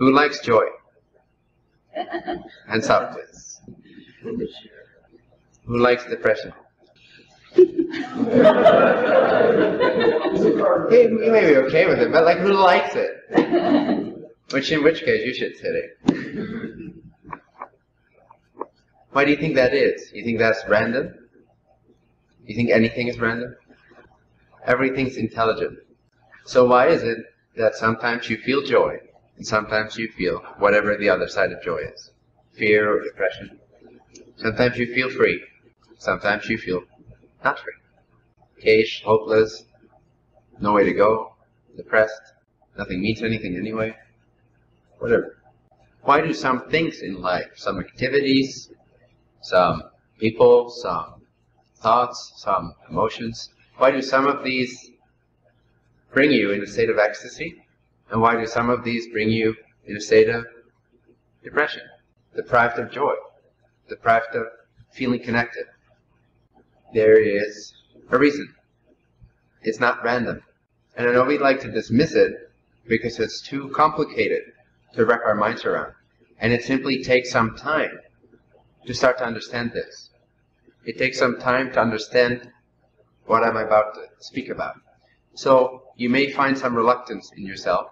Who likes joy? Hands up, please. Who likes depression? hey, you may be okay with it, but like, who likes it? Which, in which case, you should sit it. Why do you think that is? You think that's random? You think anything is random? Everything's intelligent. So why is it that sometimes you feel joy and sometimes you feel whatever the other side of joy is? Fear or depression. Sometimes you feel free. Sometimes you feel not free. Caged, hopeless, no way to go, depressed, nothing means anything anyway. Whatever. Why do some things in life, some activities, some people, some thoughts, some emotions, why do some of these bring you in a state of ecstasy? And why do some of these bring you in a state of depression? Deprived of joy, deprived of feeling connected. There is a reason. It's not random. And I know we'd like to dismiss it because it's too complicated to wrap our minds around. And it simply takes some time to start to understand this. It takes some time to understand what I'm about to speak about. So you may find some reluctance in yourself,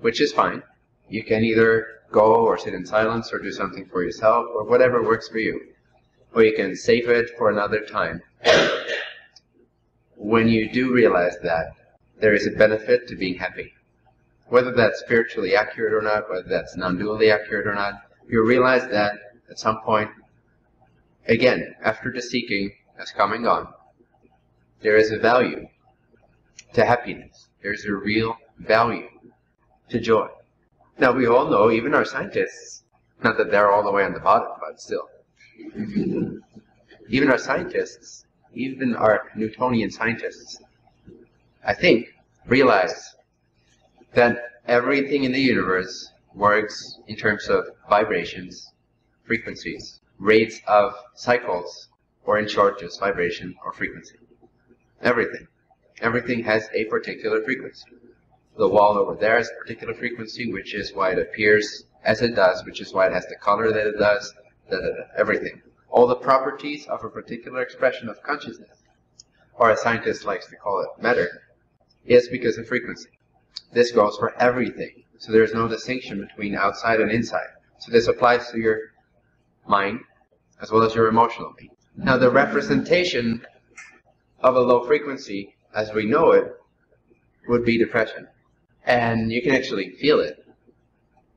which is fine. You can either go or sit in silence or do something for yourself or whatever works for you. Or you can save it for another time. when you do realize that there is a benefit to being happy, whether that's spiritually accurate or not, whether that's non-dually accurate or not, you realize that at some point, again, after the seeking has come and gone, there is a value to happiness. There's a real value to joy. Now, we all know, even our scientists, not that they're all the way on the bottom, but still, even our scientists, even our Newtonian scientists, I think, realize that everything in the universe works in terms of vibrations frequencies, rates of cycles, or in short, just vibration or frequency. Everything. Everything has a particular frequency. The wall over there is a particular frequency, which is why it appears as it does, which is why it has the color that it does, da, da, da, everything. All the properties of a particular expression of consciousness, or a scientist likes to call it matter, is because of frequency. This goes for everything. So there is no distinction between outside and inside. So this applies to your mind, as well as your emotional being. Now, the representation of a low frequency, as we know it, would be depression. And you can actually feel it.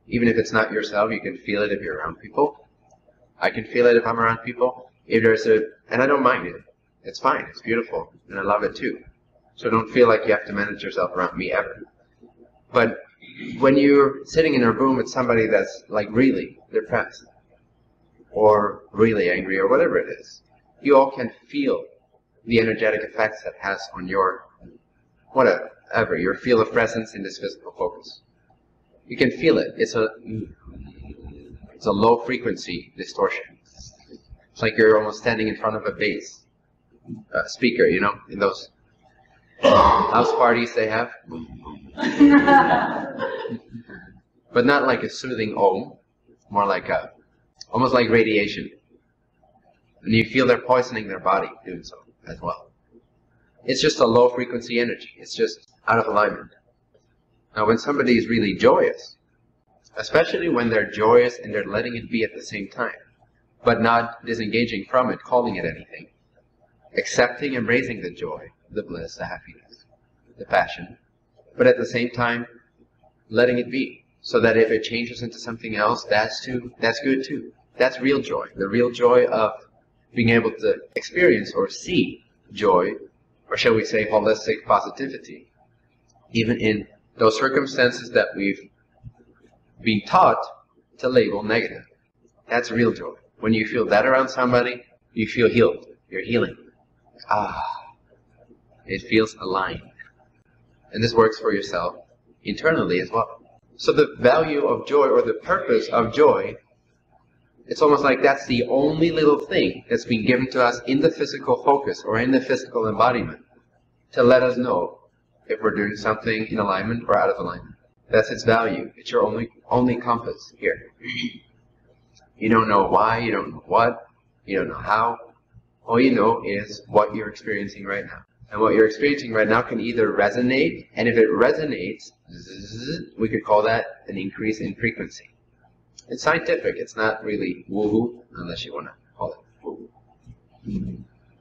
Even if it's not yourself, you can feel it if you're around people. I can feel it if I'm around people. If there's a, and I don't mind it. It's fine. It's beautiful. And I love it too. So don't feel like you have to manage yourself around me ever. But when you're sitting in a room with somebody that's like really depressed, or really angry or whatever it is, you all can feel the energetic effects that has on your whatever, your field of presence in this physical focus. You can feel it. It's a it's a low frequency distortion. It's like you're almost standing in front of a bass uh, speaker, you know, in those house parties they have. but not like a soothing om, more like a almost like radiation. And you feel they're poisoning their body doing so as well. It's just a low frequency energy. It's just out of alignment. Now, when somebody is really joyous, especially when they're joyous and they're letting it be at the same time, but not disengaging from it, calling it anything, accepting, embracing the joy, the bliss, the happiness, the passion, but at the same time, letting it be, so that if it changes into something else, that's too, that's good too. That's real joy. The real joy of being able to experience or see joy, or shall we say holistic positivity, even in those circumstances that we've been taught to label negative. That's real joy. When you feel that around somebody, you feel healed. You're healing. Ah, it feels aligned. And this works for yourself internally as well. So the value of joy or the purpose of joy it's almost like that's the only little thing that's been given to us in the physical focus or in the physical embodiment to let us know if we're doing something in alignment or out of alignment. That's its value. It's your only only compass here. You don't know why, you don't know what, you don't know how. All you know is what you're experiencing right now. And what you're experiencing right now can either resonate, and if it resonates, we could call that an increase in frequency. It's scientific. It's not really woo-woo, unless you want to call it woo-woo.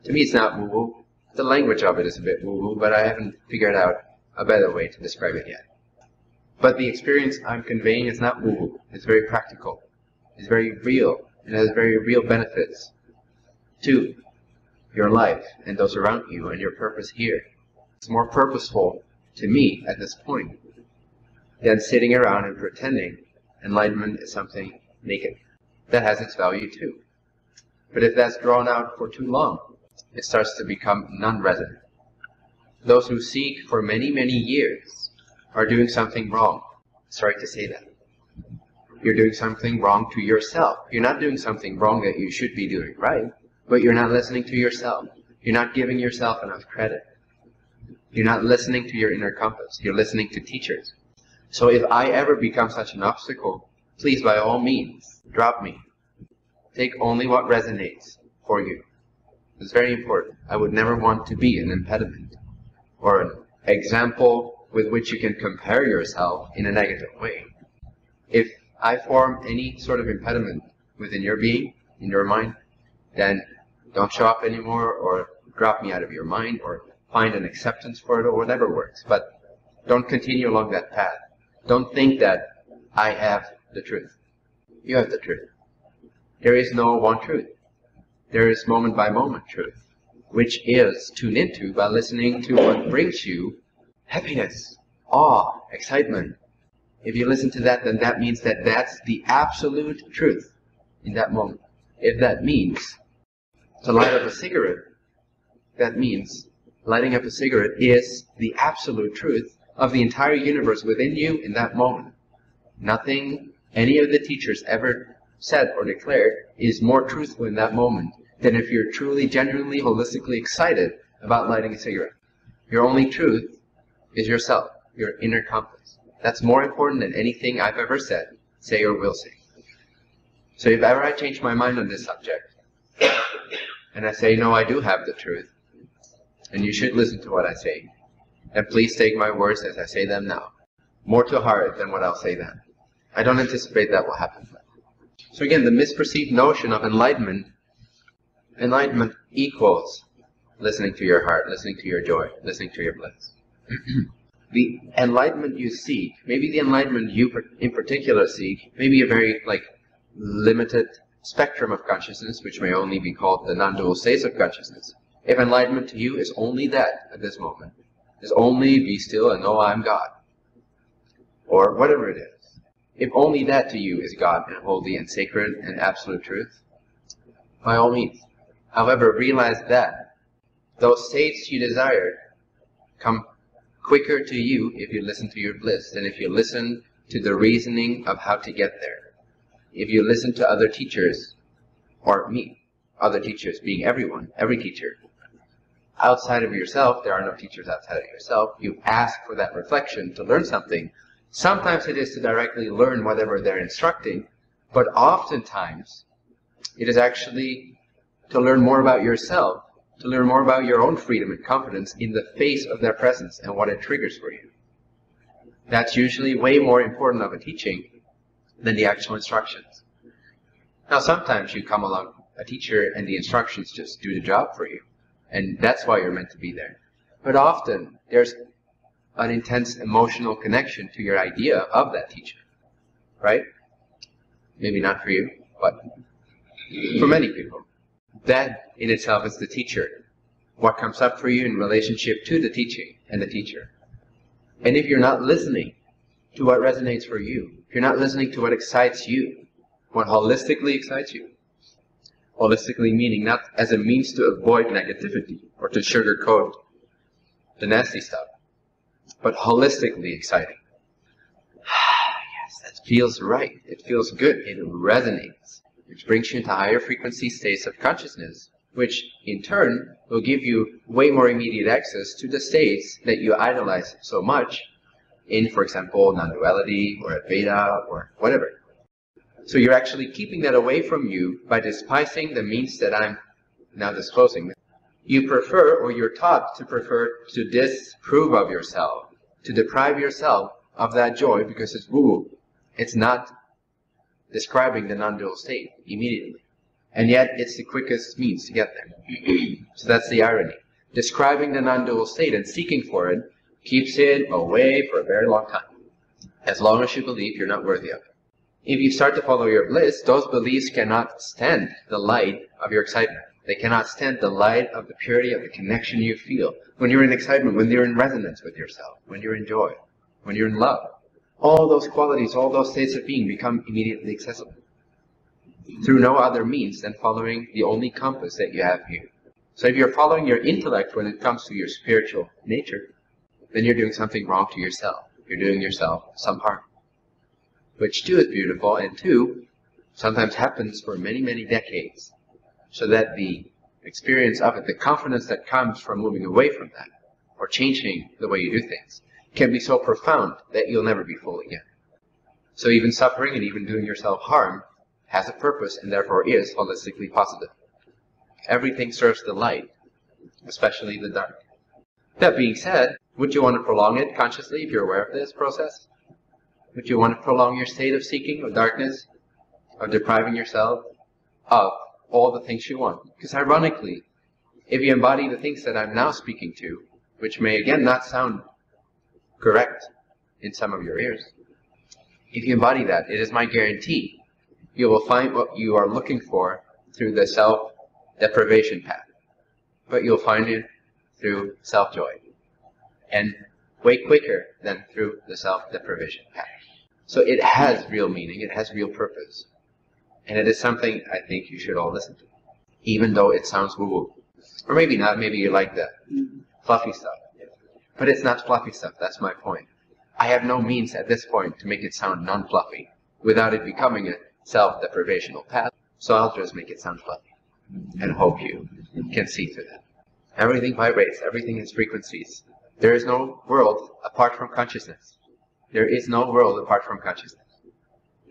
To me, it's not woo-woo. The language of it is a bit woo-woo, but I haven't figured out a better way to describe it yet. But the experience I'm conveying is not woo-woo. It's very practical. It's very real. It has very real benefits to your life and those around you and your purpose here. It's more purposeful to me at this point than sitting around and pretending enlightenment is something naked. That has its value too. But if that's drawn out for too long, it starts to become non-resident. Those who seek for many, many years are doing something wrong. Sorry to say that. You're doing something wrong to yourself. You're not doing something wrong that you should be doing right, but you're not listening to yourself. You're not giving yourself enough credit. You're not listening to your inner compass. You're listening to teachers. So if I ever become such an obstacle, please by all means, drop me. Take only what resonates for you. It's very important. I would never want to be an impediment or an example with which you can compare yourself in a negative way. If I form any sort of impediment within your being, in your mind, then don't show up anymore or drop me out of your mind or find an acceptance for it or whatever works. But don't continue along that path. Don't think that I have the truth. You have the truth. There is no one truth. There is moment by moment truth, which is tuned into by listening to what brings you happiness, awe, excitement. If you listen to that, then that means that that's the absolute truth in that moment. If that means to light up a cigarette, that means lighting up a cigarette is the absolute truth of the entire universe within you in that moment. Nothing any of the teachers ever said or declared is more truthful in that moment than if you're truly, genuinely, holistically excited about lighting a cigarette. Your only truth is yourself, your inner compass. That's more important than anything I've ever said, say, or will say. So if ever I change my mind on this subject, and I say, no, I do have the truth, and you should listen to what I say, and please take my words as I say them now. More to heart than what I'll say then. I don't anticipate that will happen. So again, the misperceived notion of enlightenment, enlightenment equals listening to your heart, listening to your joy, listening to your bliss. the enlightenment you seek, maybe the enlightenment you in particular seek, maybe a very like limited spectrum of consciousness, which may only be called the non-dual states of consciousness. If enlightenment to you is only that at this moment, is only be still and know I'm God. Or whatever it is. If only that to you is God and holy and sacred and absolute truth, by all means. However, realize that those states you desire come quicker to you if you listen to your bliss than if you listen to the reasoning of how to get there. If you listen to other teachers, or me, other teachers being everyone, every teacher, outside of yourself, there are no teachers outside of yourself. You ask for that reflection to learn something. Sometimes it is to directly learn whatever they're instructing, but oftentimes it is actually to learn more about yourself, to learn more about your own freedom and confidence in the face of their presence and what it triggers for you. That's usually way more important of a teaching than the actual instructions. Now, sometimes you come along a teacher and the instructions just do the job for you and that's why you're meant to be there. But often there's an intense emotional connection to your idea of that teacher, right? Maybe not for you, but for many people. That in itself is the teacher. What comes up for you in relationship to the teaching and the teacher. And if you're not listening to what resonates for you, if you're not listening to what excites you, what holistically excites you, holistically meaning not as a means to avoid negativity or to sugarcoat the nasty stuff, but holistically exciting. yes, that feels right. It feels good. It resonates, which brings you into higher frequency states of consciousness, which in turn will give you way more immediate access to the states that you idolize so much in, for example, non-duality or Advaita or whatever. So you're actually keeping that away from you by despising the means that I'm now disclosing. You prefer, or you're taught to prefer, to disprove of yourself, to deprive yourself of that joy because it's woo. It's not describing the non-dual state immediately. And yet it's the quickest means to get there. so that's the irony. Describing the non-dual state and seeking for it keeps it away for a very long time. As long as you believe you're not worthy of it. If you start to follow your bliss, those beliefs cannot stand the light of your excitement. They cannot stand the light of the purity of the connection you feel when you're in excitement, when you're in resonance with yourself, when you're in joy, when you're in love. All those qualities, all those states of being become immediately accessible through no other means than following the only compass that you have here. So if you're following your intellect when it comes to your spiritual nature, then you're doing something wrong to yourself. You're doing yourself some harm. Which too is beautiful, and two, sometimes happens for many, many decades so that the experience of it, the confidence that comes from moving away from that, or changing the way you do things, can be so profound that you'll never be full again. So even suffering and even doing yourself harm has a purpose and therefore is holistically positive. Everything serves the light, especially the dark. That being said, would you want to prolong it consciously if you're aware of this process? Would you want to prolong your state of seeking, of darkness, of depriving yourself of all the things you want. Because ironically, if you embody the things that I'm now speaking to, which may again not sound correct in some of your ears, if you embody that, it is my guarantee you will find what you are looking for through the self-deprivation path. But you'll find it through self-joy. And way quicker than through the self-deprivation path. So it has real meaning, it has real purpose. And it is something I think you should all listen to, even though it sounds woo-woo. Or maybe not, maybe you like the fluffy stuff. But it's not fluffy stuff, that's my point. I have no means at this point to make it sound non-fluffy without it becoming a self-deprivational path, so I'll just make it sound fluffy and hope you can see through that. Everything vibrates, everything has frequencies. There is no world apart from consciousness. There is no world apart from consciousness.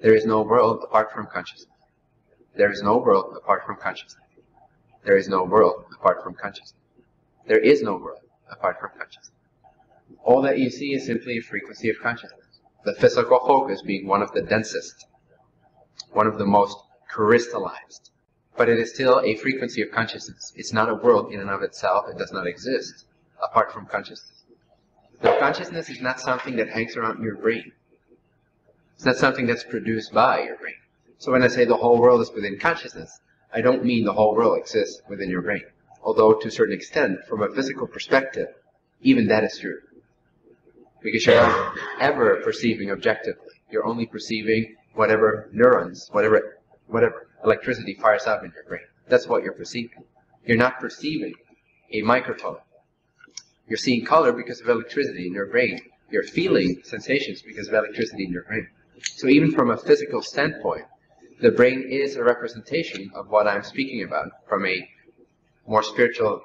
There is no world apart from consciousness. There is no world apart from consciousness. There is no world apart from consciousness. There is no world apart from consciousness. All that you see is simply a frequency of consciousness. The physical focus being one of the densest, one of the most crystallized. But it is still a frequency of consciousness. It's not a world in and of itself. It does not exist apart from consciousness. Now, consciousness is not something that hangs around your brain. It's not something that's produced by your brain. So when I say the whole world is within consciousness, I don't mean the whole world exists within your brain. Although to a certain extent, from a physical perspective, even that is true. Because you're not ever perceiving objectively. You're only perceiving whatever neurons, whatever, whatever electricity fires up in your brain. That's what you're perceiving. You're not perceiving a microtone. You're seeing color because of electricity in your brain. You're feeling sensations because of electricity in your brain. So even from a physical standpoint, the brain is a representation of what I'm speaking about from a more spiritual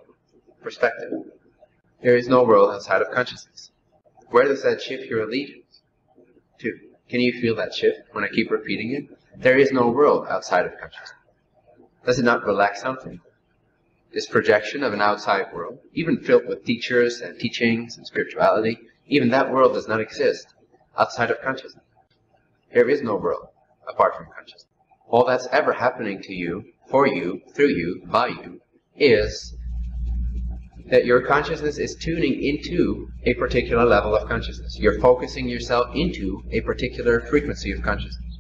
perspective. There is no world outside of consciousness. Where does that shift your allegiance to? Can you feel that shift when I keep repeating it? There is no world outside of consciousness. Does it not relax something? This projection of an outside world, even filled with teachers and teachings and spirituality, even that world does not exist outside of consciousness. There is no world apart from consciousness all that's ever happening to you, for you, through you, by you, is that your consciousness is tuning into a particular level of consciousness. You're focusing yourself into a particular frequency of consciousness.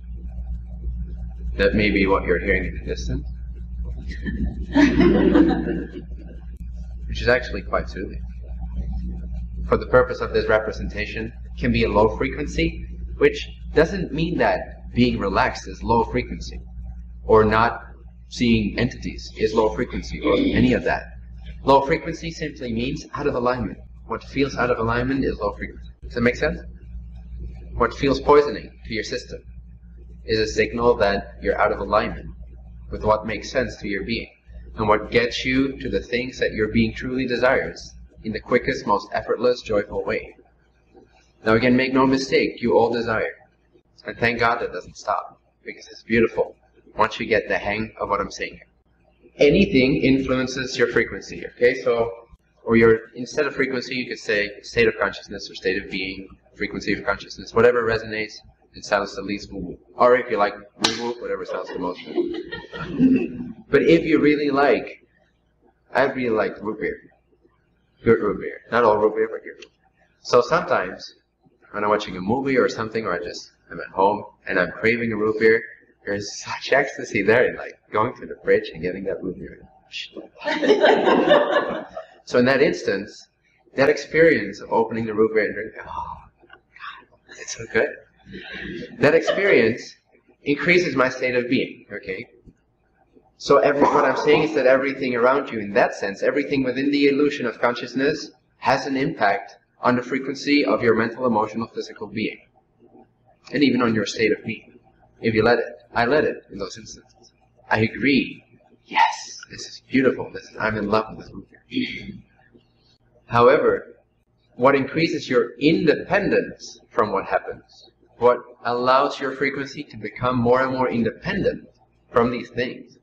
That may be what you're hearing in the distance. Which is actually quite soothing. For the purpose of this representation, can be a low frequency, which doesn't mean that being relaxed is low frequency, or not seeing entities is low frequency, or any of that. Low frequency simply means out of alignment. What feels out of alignment is low frequency. Does that make sense? What feels poisoning to your system is a signal that you're out of alignment with what makes sense to your being. And what gets you to the things that your being truly desires in the quickest, most effortless, joyful way Now again, make no mistake, you all desire. And thank God that doesn't stop, because it's beautiful once you get the hang of what I'm saying here. Anything influences your frequency, okay? So, or your, instead of frequency, you could say state of consciousness or state of being, frequency of consciousness, whatever resonates and sounds the least woo-woo. Or if you like woo-woo, whatever sounds the most woo But if you really like, I really like root beer. Good root beer. Not all root beer, but good. So sometimes, when I'm watching a movie or something, or I just, I'm at home, and I'm craving a root beer, there's such ecstasy there in like going to the fridge and getting that root beer. so in that instance, that experience of opening the root beer and drinking, oh, God, it's so good. That experience increases my state of being, okay? So every, what I'm saying is that everything around you, in that sense, everything within the illusion of consciousness has an impact on the frequency of your mental, emotional, physical being. And even on your state of being. If you let it. I let it in those instances. I agree. Yes, this is beautiful. This is, I'm in love with this movie. However, what increases your independence from what happens, what allows your frequency to become more and more independent from these things,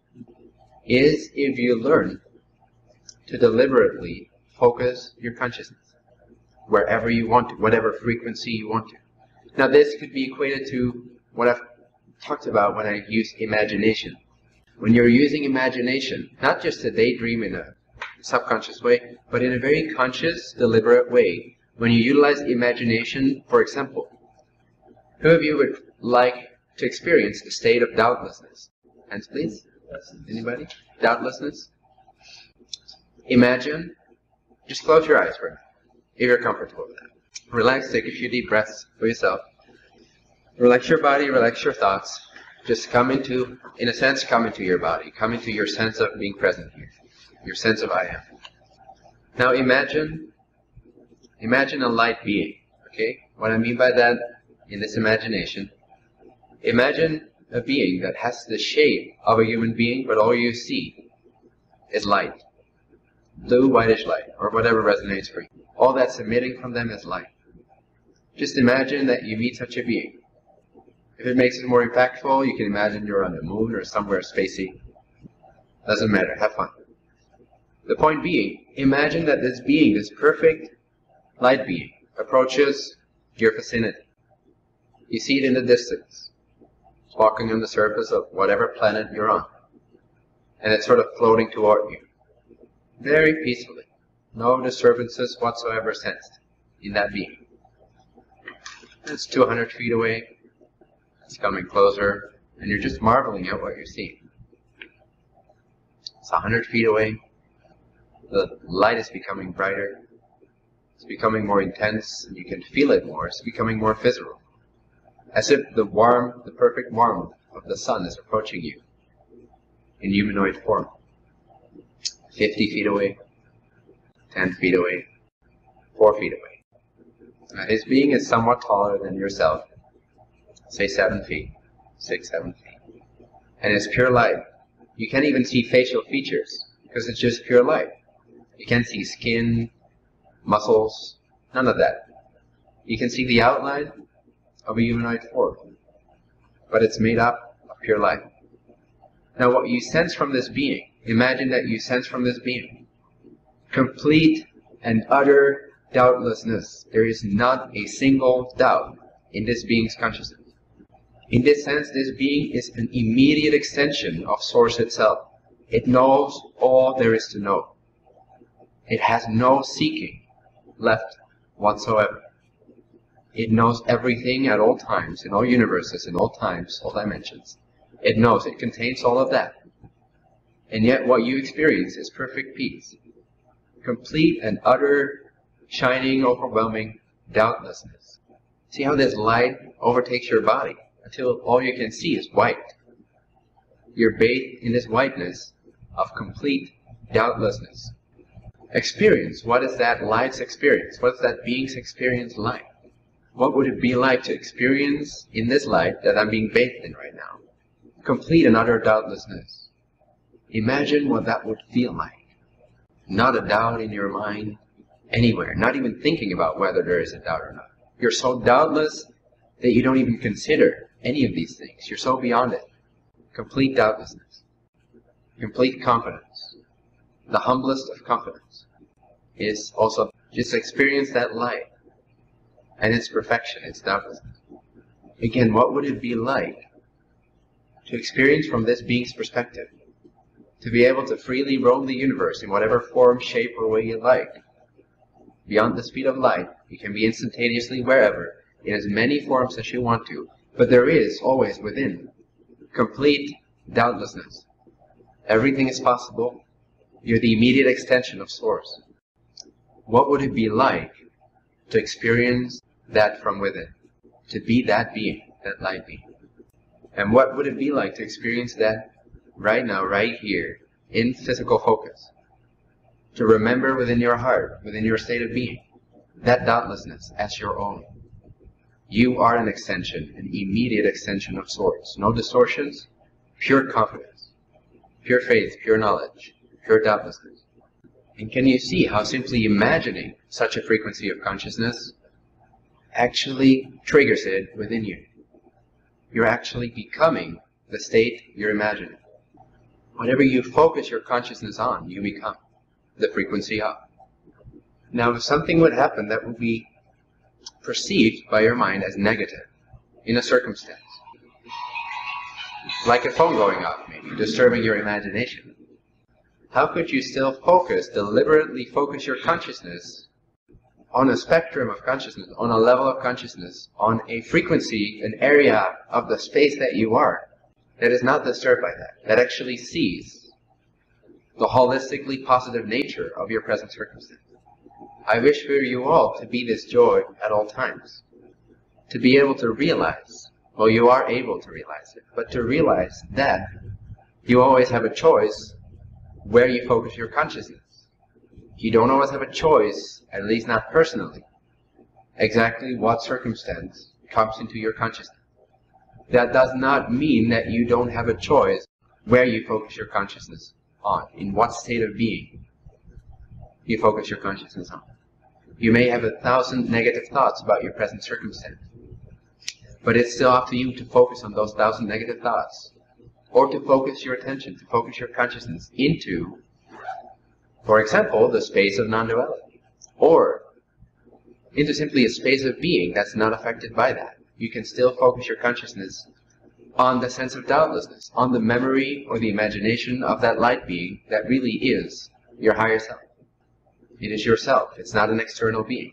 is if you learn to deliberately focus your consciousness wherever you want to, whatever frequency you want to. Now, this could be equated to what I've talked about when I use imagination. When you're using imagination, not just to daydream in a subconscious way, but in a very conscious, deliberate way, when you utilize imagination, for example, who of you would like to experience the state of doubtlessness? Hands, please. Anybody? Doubtlessness? Imagine, just close your eyes for a minute, if you're comfortable with that. Relax, take a few deep breaths for yourself. Relax your body, relax your thoughts. Just come into, in a sense, come into your body. Come into your sense of being present here. Your sense of I am. Now imagine, imagine a light being. Okay? What I mean by that, in this imagination, imagine a being that has the shape of a human being, but all you see is light. Blue, whitish light, or whatever resonates for you. All that's emitting from them is light. Just imagine that you meet such a being. If it makes it more impactful, you can imagine you're on the moon or somewhere spacey. Doesn't matter, have fun. The point being, imagine that this being, this perfect light being, approaches your vicinity. You see it in the distance. Walking on the surface of whatever planet you're on. And it's sort of floating toward you. Very peacefully. No disturbances whatsoever sensed in that being. It's 200 feet away, it's coming closer, and you're just marveling at what you're seeing. It's hundred feet away. The light is becoming brighter. It's becoming more intense, and you can feel it more. It's becoming more physical. As if the warm, the perfect warmth of the sun is approaching you in humanoid form. 50 feet away, 10 feet away, 4 feet away. Uh, His being is somewhat taller than yourself, say seven feet, six, seven feet. And it's pure light. You can't even see facial features because it's just pure light. You can't see skin, muscles, none of that. You can see the outline of a humanoid form, but it's made up of pure light. Now what you sense from this being, imagine that you sense from this being complete and utter doubtlessness. There is not a single doubt in this being's consciousness. In this sense, this being is an immediate extension of Source itself. It knows all there is to know. It has no seeking left whatsoever. It knows everything at all times, in all universes, in all times, all dimensions. It knows, it contains all of that. And yet what you experience is perfect peace. Complete and utter, shining, overwhelming doubtlessness. See how this light overtakes your body until all you can see is white. You're bathed in this whiteness of complete doubtlessness. Experience. What is that light's experience? What is that being's experience like? What would it be like to experience in this light that I'm being bathed in right now? Complete and utter doubtlessness. Imagine what that would feel like. Not a doubt in your mind anywhere, not even thinking about whether there is a doubt or not. You're so doubtless that you don't even consider any of these things. You're so beyond it. Complete doubtlessness. Complete confidence. The humblest of confidence is also just experience that light and its perfection, its doubtlessness. Again, what would it be like to experience from this being's perspective? To be able to freely roam the universe in whatever form, shape, or way you like. Beyond the speed of light, you can be instantaneously wherever, in as many forms as you want to, but there is always within complete doubtlessness. Everything is possible. You're the immediate extension of Source. What would it be like to experience that from within? To be that being, that light being? And what would it be like to experience that right now, right here, in physical focus? To remember within your heart, within your state of being, that doubtlessness as your own. You are an extension, an immediate extension of Source. No distortions, pure confidence, pure faith, pure knowledge, pure doubtlessness. And can you see how simply imagining such a frequency of consciousness actually triggers it within you? You're actually becoming the state you're imagining. Whatever you focus your consciousness on, you become the frequency of. Now, if something would happen that would be perceived by your mind as negative in a circumstance, like a phone going off, maybe, disturbing your imagination, how could you still focus, deliberately focus your consciousness on a spectrum of consciousness, on a level of consciousness, on a frequency, an area of the space that you are, that is not disturbed by that, that actually sees the holistically positive nature of your present circumstance. I wish for you all to be this joy at all times, to be able to realize, well, you are able to realize it, but to realize that you always have a choice where you focus your consciousness. You don't always have a choice, at least not personally, exactly what circumstance comes into your consciousness. That does not mean that you don't have a choice where you focus your consciousness on, in what state of being you focus your consciousness on. You may have a thousand negative thoughts about your present circumstance, but it's still up to you to focus on those thousand negative thoughts, or to focus your attention, to focus your consciousness into, for example, the space of non-duality, or into simply a space of being that's not affected by that. You can still focus your consciousness on the sense of doubtlessness, on the memory or the imagination of that light being that really is your higher self. It is yourself. It's not an external being.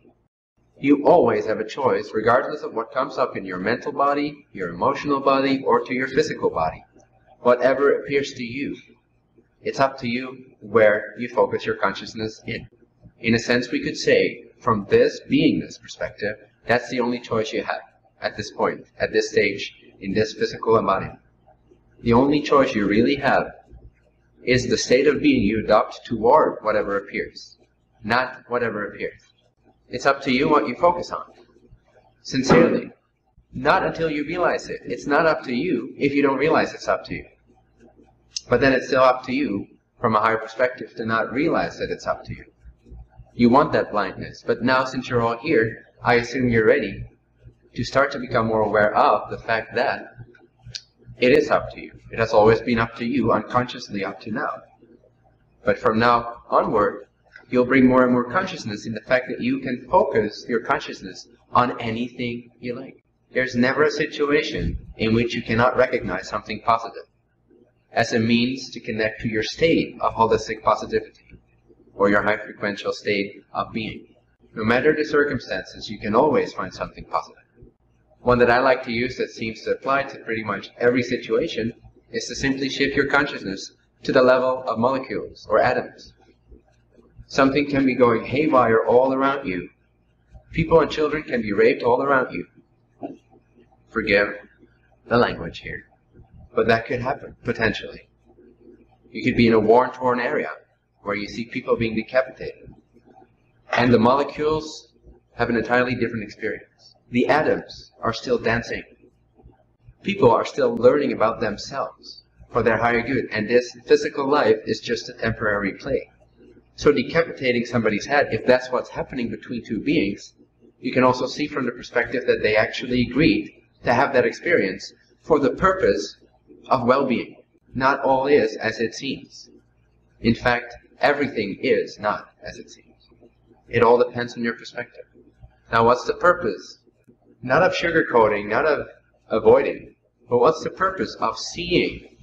You always have a choice, regardless of what comes up in your mental body, your emotional body, or to your physical body. Whatever appears to you, it's up to you where you focus your consciousness in. In a sense, we could say, from this beingness perspective, that's the only choice you have at this point, at this stage, in this physical embodiment. The only choice you really have is the state of being you adopt toward whatever appears, not whatever appears. It's up to you what you focus on. Sincerely. Not until you realize it. It's not up to you if you don't realize it's up to you. But then it's still up to you, from a higher perspective, to not realize that it's up to you. You want that blindness, but now since you're all here, I assume you're ready to start to become more aware of the fact that it is up to you. It has always been up to you, unconsciously up to now. But from now onward, you'll bring more and more consciousness in the fact that you can focus your consciousness on anything you like. There's never a situation in which you cannot recognize something positive as a means to connect to your state of holistic positivity or your high frequential state of being. No matter the circumstances, you can always find something positive. One that I like to use that seems to apply to pretty much every situation is to simply shift your consciousness to the level of molecules or atoms. Something can be going haywire all around you. People and children can be raped all around you. Forgive the language here. But that could happen, potentially. You could be in a war-torn area where you see people being decapitated. And the molecules have an entirely different experience. The atoms are still dancing. People are still learning about themselves for their higher good, and this physical life is just a temporary play. So decapitating somebody's head, if that's what's happening between two beings, you can also see from the perspective that they actually agreed to have that experience for the purpose of well-being. Not all is as it seems. In fact, everything is not as it seems. It all depends on your perspective. Now, what's the purpose? Not of sugarcoating, not of avoiding, but what's the purpose of seeing,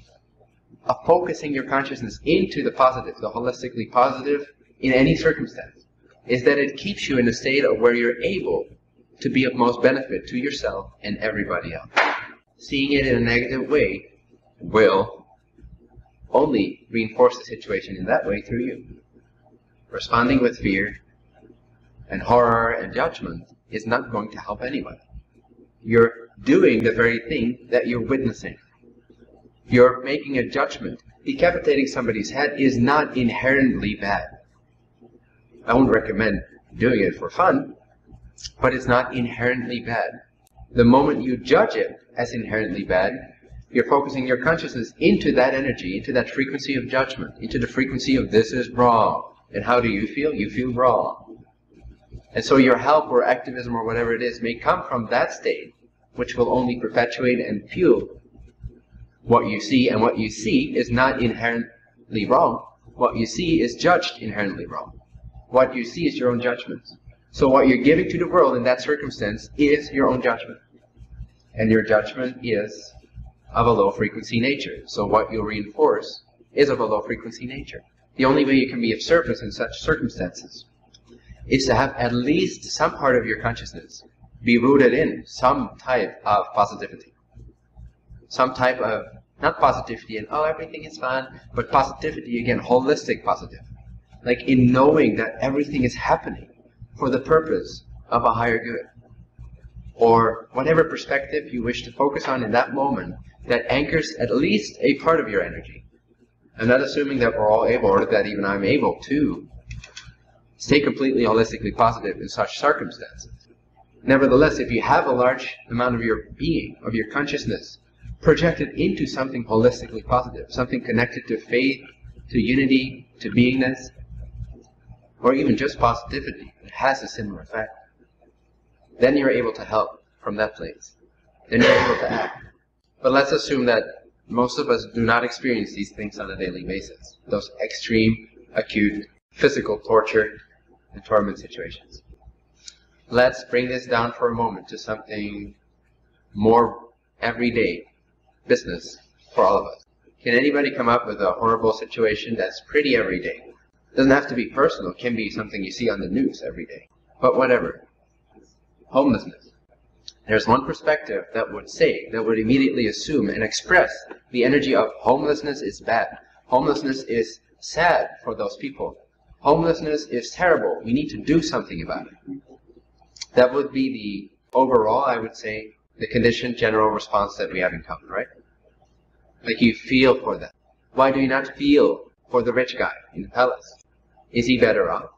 of focusing your consciousness into the positive, the holistically positive in any circumstance? Is that it keeps you in a state of where you're able to be of most benefit to yourself and everybody else. Seeing it in a negative way will only reinforce the situation in that way through you. Responding with fear and horror and judgment is not going to help anyone. You're doing the very thing that you're witnessing. You're making a judgment. Decapitating somebody's head is not inherently bad. I won't recommend doing it for fun, but it's not inherently bad. The moment you judge it as inherently bad, you're focusing your consciousness into that energy, into that frequency of judgment, into the frequency of this is wrong. And how do you feel? You feel wrong. And so your help or activism or whatever it is may come from that state, which will only perpetuate and fuel what you see. And what you see is not inherently wrong. What you see is judged inherently wrong. What you see is your own judgment. So what you're giving to the world in that circumstance is your own judgment. And your judgment is of a low frequency nature. So what you'll reinforce is of a low frequency nature. The only way you can be of service in such circumstances is to have at least some part of your consciousness be rooted in some type of positivity. Some type of, not positivity and, oh, everything is fine, but positivity, again, holistic positivity. Like in knowing that everything is happening for the purpose of a higher good. Or whatever perspective you wish to focus on in that moment that anchors at least a part of your energy. I'm not assuming that we're all able, or that even I'm able to stay completely holistically positive in such circumstances. Nevertheless, if you have a large amount of your being, of your consciousness, projected into something holistically positive, something connected to faith, to unity, to beingness, or even just positivity, it has a similar effect. Then you're able to help from that place. Then you're able to act. But let's assume that most of us do not experience these things on a daily basis. Those extreme, acute, physical torture and torment situations. Let's bring this down for a moment to something more everyday business for all of us. Can anybody come up with a horrible situation that's pretty everyday? Doesn't have to be personal. It can be something you see on the news every day. But whatever. Homelessness. There's one perspective that would say, that would immediately assume and express the energy of homelessness is bad. Homelessness is sad for those people. Homelessness is terrible. We need to do something about it. That would be the overall, I would say, the conditioned general response that we have in common, right? Like you feel for them. Why do you not feel for the rich guy in the palace? Is he better off?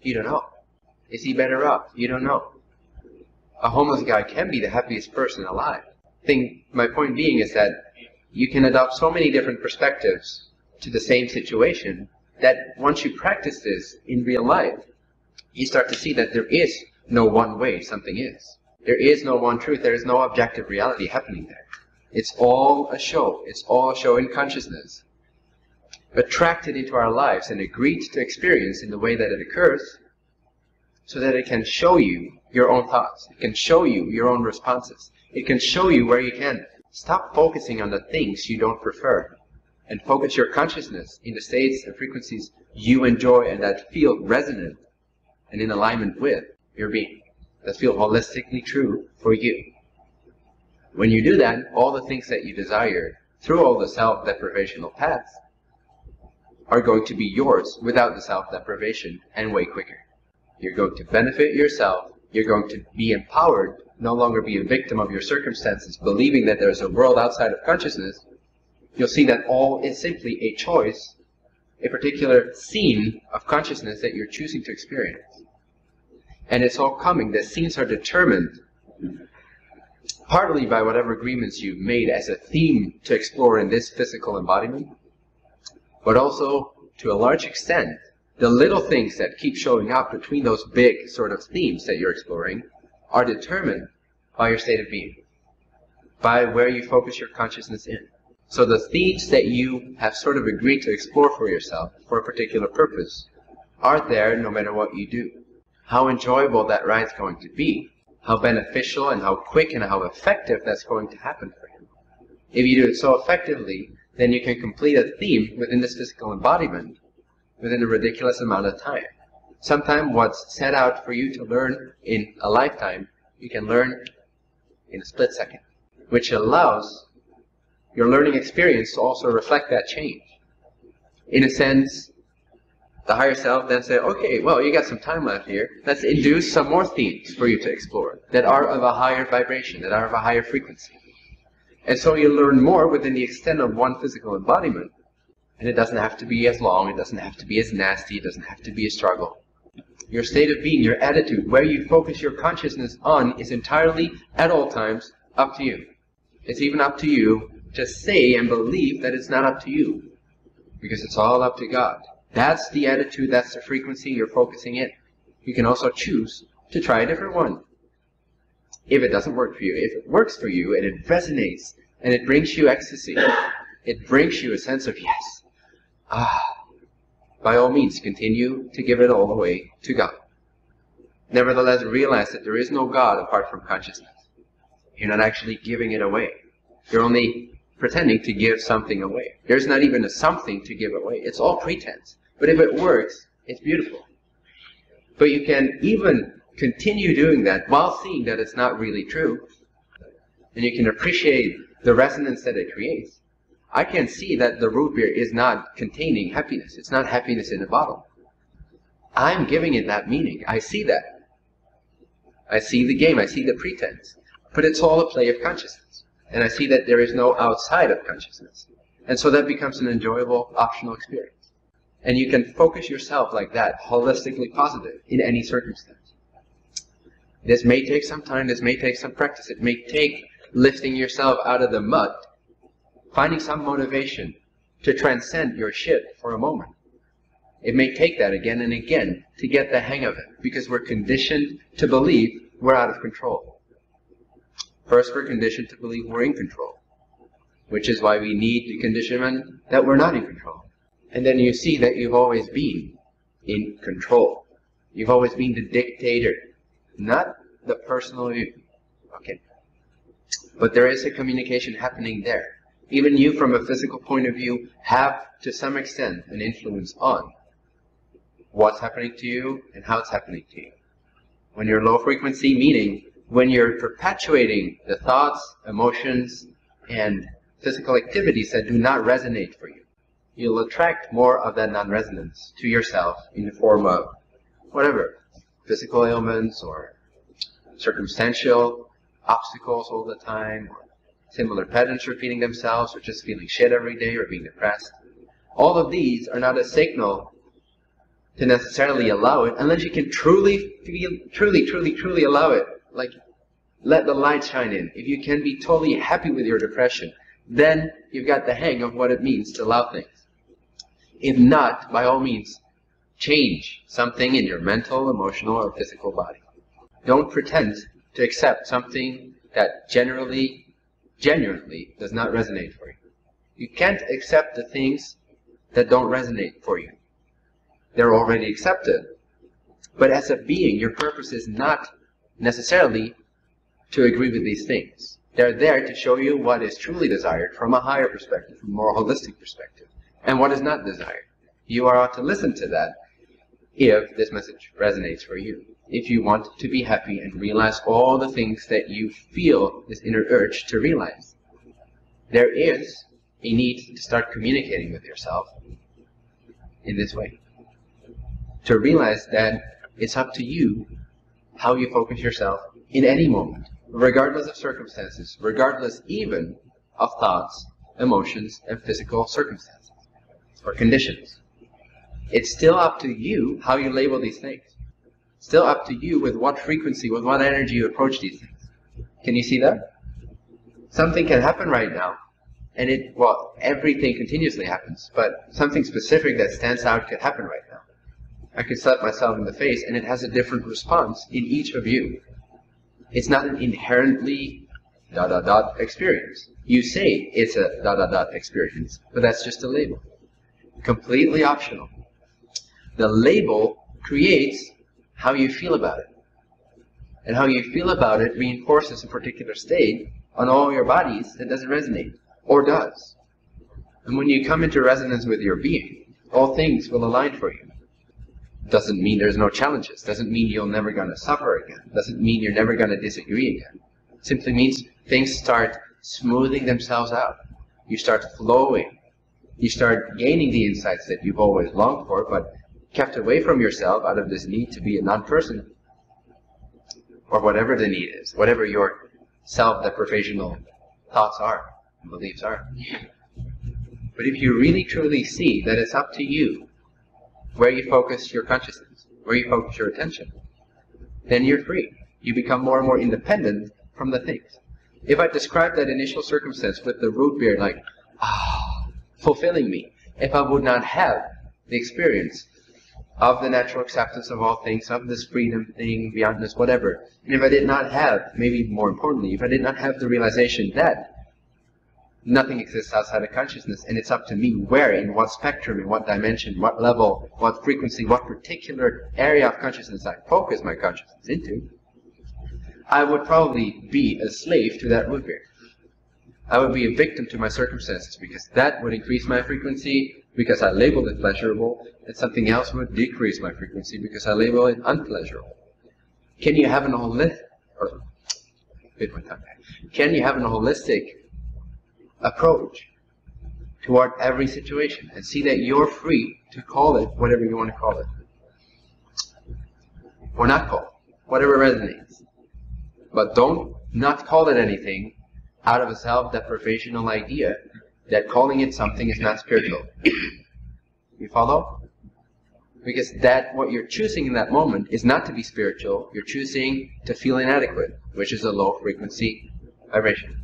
You don't know. Is he better off? You don't know. A homeless guy can be the happiest person alive. Thing, my point being is that you can adopt so many different perspectives to the same situation that once you practice this in real life, you start to see that there is no one way something is. There is no one truth. There is no objective reality happening there. It's all a show. It's all a show in consciousness attracted into our lives and agreed to experience in the way that it occurs so that it can show you your own thoughts. It can show you your own responses. It can show you where you can stop focusing on the things you don't prefer and focus your consciousness in the states and frequencies you enjoy and that feel resonant and in alignment with your being, that feel holistically true for you. When you do that, all the things that you desire through all the self-deprivational paths are going to be yours without the self-deprivation and way quicker. You're going to benefit yourself. You're going to be empowered, no longer be a victim of your circumstances, believing that there's a world outside of consciousness. You'll see that all is simply a choice, a particular scene of consciousness that you're choosing to experience. And it's all coming. The scenes are determined partly by whatever agreements you've made as a theme to explore in this physical embodiment, but also, to a large extent, the little things that keep showing up between those big sort of themes that you're exploring are determined by your state of being, by where you focus your consciousness in. So the themes that you have sort of agreed to explore for yourself for a particular purpose are there no matter what you do. How enjoyable that ride's going to be, how beneficial and how quick and how effective that's going to happen for you. If you do it so effectively, then you can complete a theme within this physical embodiment within a ridiculous amount of time. Sometimes what's set out for you to learn in a lifetime, you can learn in a split second, which allows your learning experience to also reflect that change. In a sense, the higher self then say, okay, well, you got some time left here. Let's induce some more themes for you to explore that are of a higher vibration, that are of a higher frequency. And so you learn more within the extent of one physical embodiment. And it doesn't have to be as long, it doesn't have to be as nasty, it doesn't have to be a struggle. Your state of being, your attitude, where you focus your consciousness on is entirely, at all times, up to you. It's even up to you to say and believe that it's not up to you, because it's all up to God. That's the attitude, that's the frequency you're focusing in. You can also choose to try a different one. If it doesn't work for you, if it works for you and it resonates and it brings you ecstasy, it brings you a sense of yes, ah, by all means continue to give it all away to God. Nevertheless, realize that there is no God apart from consciousness. You're not actually giving it away. You're only pretending to give something away. There's not even a something to give away. It's all pretense. But if it works, it's beautiful. But you can even continue doing that while seeing that it's not really true. And you can appreciate the resonance that it creates. I can see that the root beer is not containing happiness. It's not happiness in a bottle. I'm giving it that meaning. I see that. I see the game. I see the pretense. But it's all a play of consciousness and I see that there is no outside of consciousness. And so that becomes an enjoyable, optional experience. And you can focus yourself like that, holistically positive, in any circumstance. This may take some time, this may take some practice, it may take lifting yourself out of the mud, finding some motivation to transcend your shit for a moment. It may take that again and again to get the hang of it, because we're conditioned to believe we're out of control. First, we're conditioned to believe we're in control, which is why we need the conditionment that we're not in control. And then you see that you've always been in control. You've always been the dictator, not the personal you. Okay. But there is a communication happening there. Even you, from a physical point of view, have to some extent an influence on what's happening to you and how it's happening to you. When you're low frequency, meaning when you're perpetuating the thoughts, emotions, and physical activities that do not resonate for you, you'll attract more of that non-resonance to yourself in the form of whatever, physical ailments or circumstantial obstacles all the time, or similar patterns repeating themselves, or just feeling shit every day, or being depressed. All of these are not a signal to necessarily allow it unless you can truly feel, truly, truly, truly allow it like let the light shine in. If you can be totally happy with your depression, then you've got the hang of what it means to allow things. If not, by all means, change something in your mental, emotional, or physical body. Don't pretend to accept something that generally, genuinely does not resonate for you. You can't accept the things that don't resonate for you. They're already accepted. But as a being, your purpose is not necessarily to agree with these things. They're there to show you what is truly desired from a higher perspective, from a more holistic perspective, and what is not desired. You are ought to listen to that if this message resonates for you. If you want to be happy and realize all the things that you feel this inner urge to realize, there is a need to start communicating with yourself in this way. To realize that it's up to you how you focus yourself in any moment, regardless of circumstances, regardless even of thoughts, emotions, and physical circumstances or conditions. It's still up to you how you label these things. Still up to you with what frequency, with what energy you approach these things. Can you see that? Something can happen right now, and it, well, everything continuously happens, but something specific that stands out could happen right now. I can slap myself in the face and it has a different response in each of you. It's not an inherently dot dot dot experience. You say it's a dot dot dot experience, but that's just a label. Completely optional. The label creates how you feel about it. And how you feel about it reinforces a particular state on all your bodies that doesn't resonate, or does. And when you come into resonance with your being, all things will align for you. Doesn't mean there's no challenges. Doesn't mean you're never going to suffer again. Doesn't mean you're never going to disagree again. Simply means things start smoothing themselves out. You start flowing. You start gaining the insights that you've always longed for, but kept away from yourself out of this need to be a non-person. Or whatever the need is, whatever your self-deprivational thoughts are and beliefs are. But if you really truly see that it's up to you where you focus your consciousness, where you focus your attention, then you're free. You become more and more independent from the things. If I describe that initial circumstance with the root beer like, ah, fulfilling me, if I would not have the experience of the natural acceptance of all things, of this freedom thing, beyondness, whatever, and if I did not have, maybe more importantly, if I did not have the realization that nothing exists outside of consciousness, and it's up to me where, in what spectrum, in what dimension, what level, what frequency, what particular area of consciousness I focus my consciousness into, I would probably be a slave to that root beer. I would be a victim to my circumstances because that would increase my frequency because I labeled it pleasurable, and something else would decrease my frequency because I label it unpleasurable. Can you have an holistic, can you have an holistic approach toward every situation and see that you're free to call it whatever you want to call it. Or not call it, whatever resonates. But don't not call it anything out of a self-deprivational idea that calling it something is not spiritual. you follow? Because that, what you're choosing in that moment is not to be spiritual, you're choosing to feel inadequate, which is a low frequency vibration.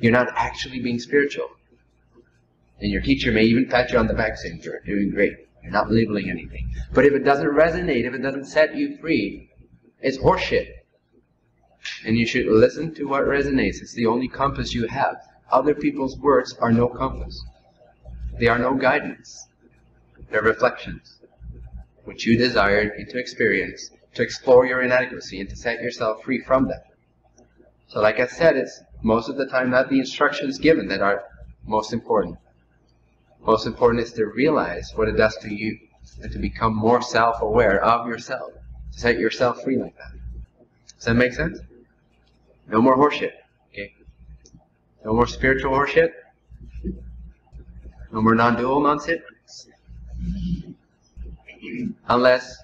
You're not actually being spiritual. And your teacher may even pat you on the back saying, you're doing great. You're not labeling anything. But if it doesn't resonate, if it doesn't set you free, it's horseshit. And you should listen to what resonates. It's the only compass you have. Other people's words are no compass. They are no guidance. They're reflections, which you desired into experience to explore your inadequacy and to set yourself free from them. So like I said, it's most of the time not the instructions given that are most important. Most important is to realize what it does to you and to become more self-aware of yourself. To set yourself free like that. Does that make sense? No more horseshit. Okay? No more spiritual horseshit. No more non-dual nonsense. Unless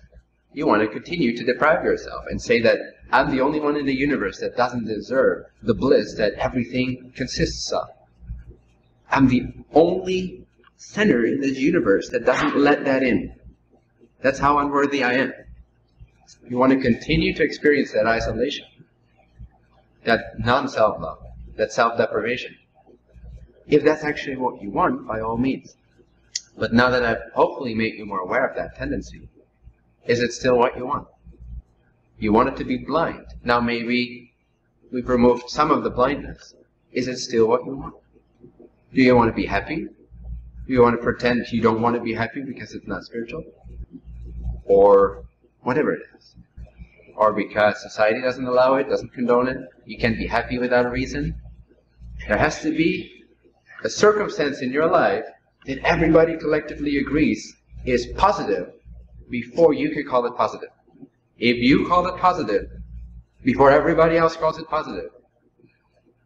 you want to continue to deprive yourself and say that I'm the only one in the universe that doesn't deserve the bliss that everything consists of. I'm the only center in this universe that doesn't let that in. That's how unworthy I am. You want to continue to experience that isolation, that non-self-love, that self-deprivation. If that's actually what you want, by all means. But now that I've hopefully made you more aware of that tendency, is it still what you want? You want it to be blind. Now maybe we've removed some of the blindness. Is it still what you want? Do you want to be happy? Do you want to pretend you don't want to be happy because it's not spiritual? Or whatever it is. Or because society doesn't allow it, doesn't condone it, you can't be happy without a reason. There has to be a circumstance in your life that everybody collectively agrees is positive before you can call it positive. If you call it positive before everybody else calls it positive,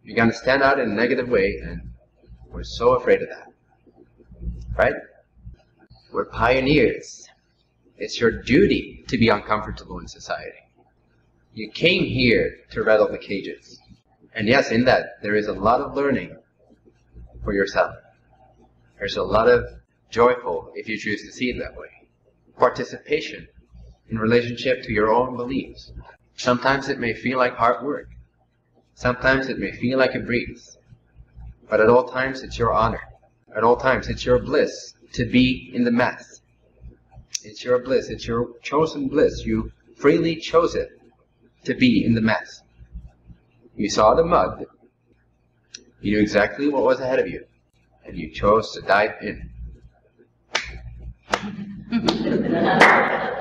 you're going to stand out in a negative way, and we're so afraid of that. Right? We're pioneers. It's your duty to be uncomfortable in society. You came here to rattle the cages. And yes, in that, there is a lot of learning for yourself. There's a lot of joyful, if you choose to see it that way, participation in relationship to your own beliefs. Sometimes it may feel like hard work. Sometimes it may feel like a breeze. But at all times it's your honor. At all times it's your bliss to be in the mess. It's your bliss. It's your chosen bliss. You freely chose it to be in the mess. You saw the mud. You knew exactly what was ahead of you. And you chose to dive in.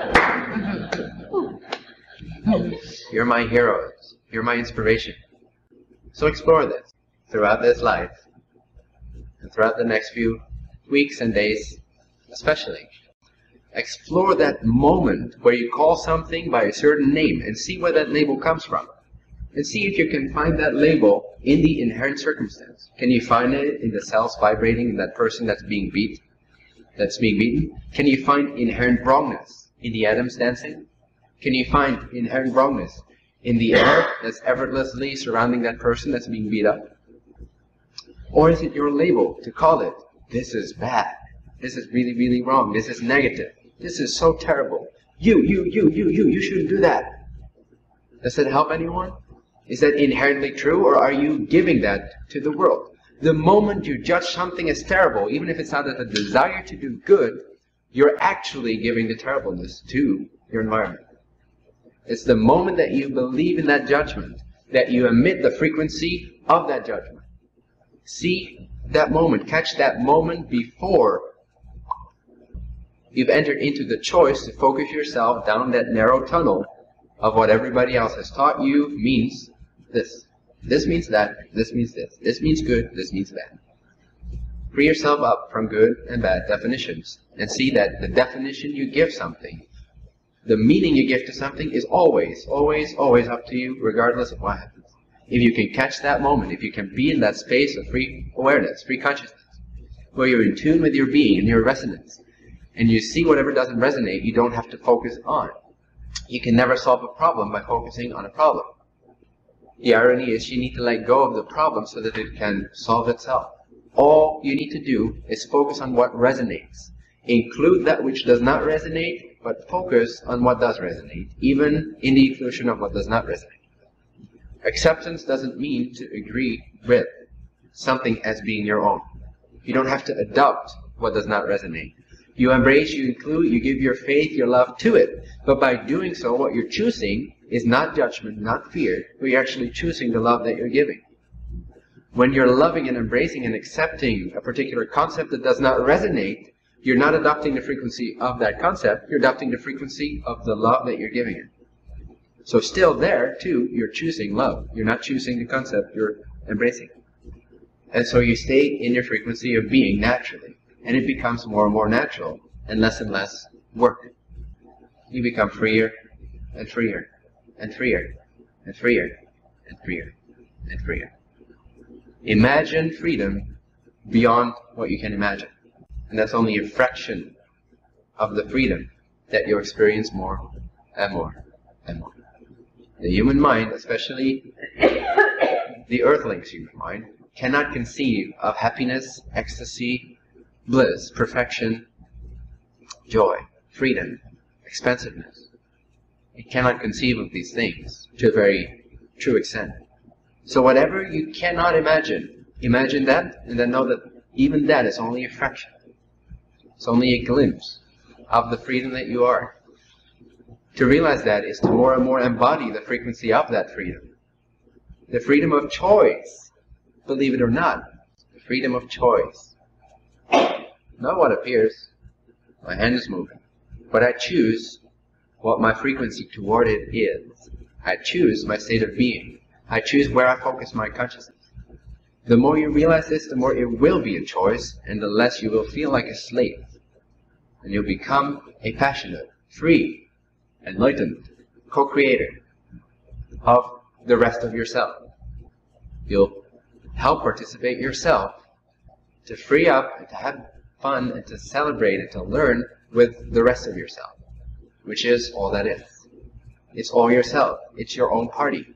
You're my heroes. You're my inspiration. So explore this throughout this life and throughout the next few weeks and days, especially. Explore that moment where you call something by a certain name and see where that label comes from. And see if you can find that label in the inherent circumstance. Can you find it in the cells vibrating in that person that's being beat? That's being beaten? Can you find inherent wrongness in the atoms dancing? Can you find inherent wrongness in the air that's effortlessly surrounding that person that's being beat up? Or is it your label to call it, this is bad, this is really, really wrong, this is negative, this is so terrible, you, you, you, you, you, you shouldn't do that. Does that help anyone? Is that inherently true, or are you giving that to the world? The moment you judge something as terrible, even if it's out of a desire to do good, you're actually giving the terribleness to your environment. It's the moment that you believe in that judgment that you emit the frequency of that judgment. See that moment, catch that moment before you've entered into the choice to focus yourself down that narrow tunnel of what everybody else has taught you means this. This means that, this means this. This means good, this means bad. Free yourself up from good and bad definitions and see that the definition you give something, the meaning you give to something is always, always, always up to you regardless of what happens. If you can catch that moment, if you can be in that space of free awareness, free consciousness, where you're in tune with your being and your resonance, and you see whatever doesn't resonate, you don't have to focus on. You can never solve a problem by focusing on a problem. The irony is you need to let go of the problem so that it can solve itself. All you need to do is focus on what resonates. Include that which does not resonate, but focus on what does resonate, even in the inclusion of what does not resonate. Acceptance doesn't mean to agree with something as being your own. You don't have to adopt what does not resonate. You embrace, you include, you give your faith, your love to it. But by doing so, what you're choosing is not judgment, not fear, but you're actually choosing the love that you're giving. When you're loving and embracing and accepting a particular concept that does not resonate, you're not adopting the frequency of that concept, you're adopting the frequency of the love that you're giving it. So still there, too, you're choosing love. You're not choosing the concept, you're embracing. And so you stay in your frequency of being naturally. And it becomes more and more natural and less and less work. You become freer and freer and freer and freer and freer and freer. Imagine freedom beyond what you can imagine. And that's only a fraction of the freedom that you experience more and more and more. The human mind, especially the earthling's human mind, cannot conceive of happiness, ecstasy, bliss, perfection, joy, freedom, expansiveness. It cannot conceive of these things to a very true extent. So whatever you cannot imagine, imagine that and then know that even that is only a fraction. It's only a glimpse of the freedom that you are. To realize that is to more and more embody the frequency of that freedom. The freedom of choice, believe it or not, the freedom of choice. Not what appears. My hand is moving. But I choose what my frequency toward it is. I choose my state of being. I choose where I focus my consciousness. The more you realize this, the more it will be a choice, and the less you will feel like a slave. And you'll become a passionate, free, enlightened co-creator of the rest of yourself. You'll help participate yourself to free up and to have fun and to celebrate and to learn with the rest of yourself, which is all that is. It's all yourself. It's your own party.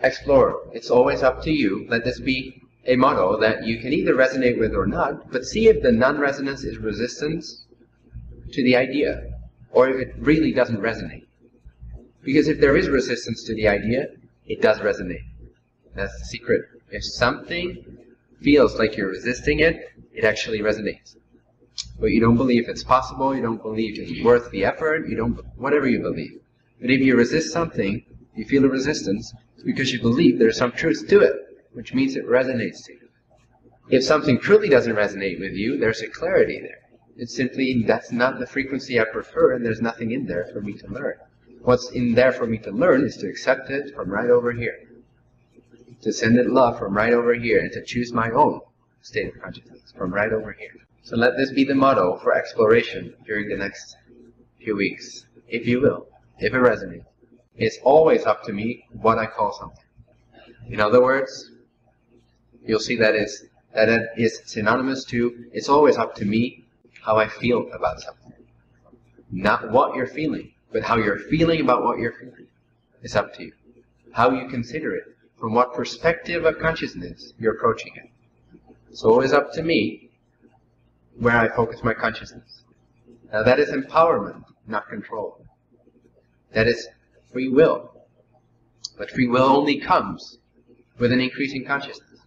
Explore. It's always up to you. Let this be a motto that you can either resonate with or not, but see if the non-resonance is resistance to the idea or if it really doesn't resonate. Because if there is resistance to the idea, it does resonate. That's the secret. If something feels like you're resisting it, it actually resonates. But you don't believe it's possible, you don't believe it's worth the effort, you don't, whatever you believe. But if you resist something, you feel a resistance, because you believe there's some truth to it, which means it resonates to you. If something truly doesn't resonate with you, there's a clarity there. It's simply that's not the frequency I prefer, and there's nothing in there for me to learn. What's in there for me to learn is to accept it from right over here, to send it love from right over here, and to choose my own state of consciousness from right over here. So let this be the motto for exploration during the next few weeks, if you will, if it resonates. It's always up to me what I call something. In other words, you'll see that is that it is synonymous to it's always up to me how I feel about something. Not what you're feeling, but how you're feeling about what you're feeling. It's up to you. How you consider it, from what perspective of consciousness you're approaching it. It's always up to me where I focus my consciousness. Now that is empowerment, not control. That is free will. But free will only comes with an increasing consciousness.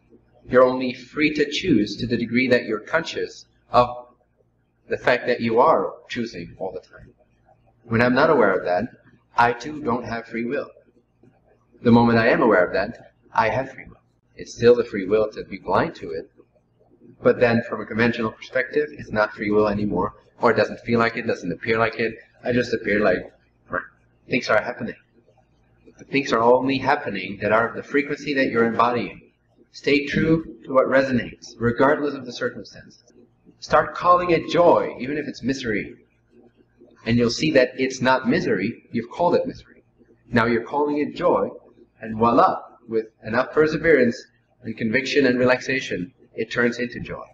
You're only free to choose to the degree that you're conscious of the fact that you are choosing all the time. When I'm not aware of that, I too don't have free will. The moment I am aware of that, I have free will. It's still the free will to be blind to it, but then from a conventional perspective, it's not free will anymore, or it doesn't feel like it, doesn't appear like it. I just appear like things are happening. The things are only happening that are of the frequency that you're embodying. Stay true to what resonates, regardless of the circumstances. Start calling it joy, even if it's misery. And you'll see that it's not misery, you've called it misery. Now you're calling it joy, and voila, with enough perseverance and conviction and relaxation, it turns into joy.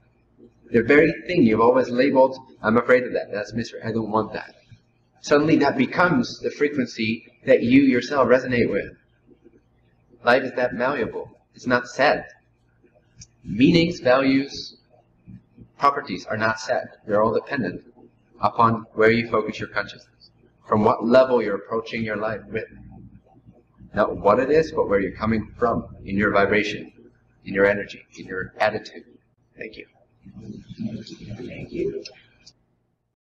The very thing you've always labeled, I'm afraid of that, that's misery, I don't want that. Suddenly that becomes the frequency that you yourself resonate with. Life is that malleable. It's not set. Meanings, values, properties are not set. They're all dependent upon where you focus your consciousness, from what level you're approaching your life with. Not what it is, but where you're coming from in your vibration, in your energy, in your attitude. Thank you. Thank you.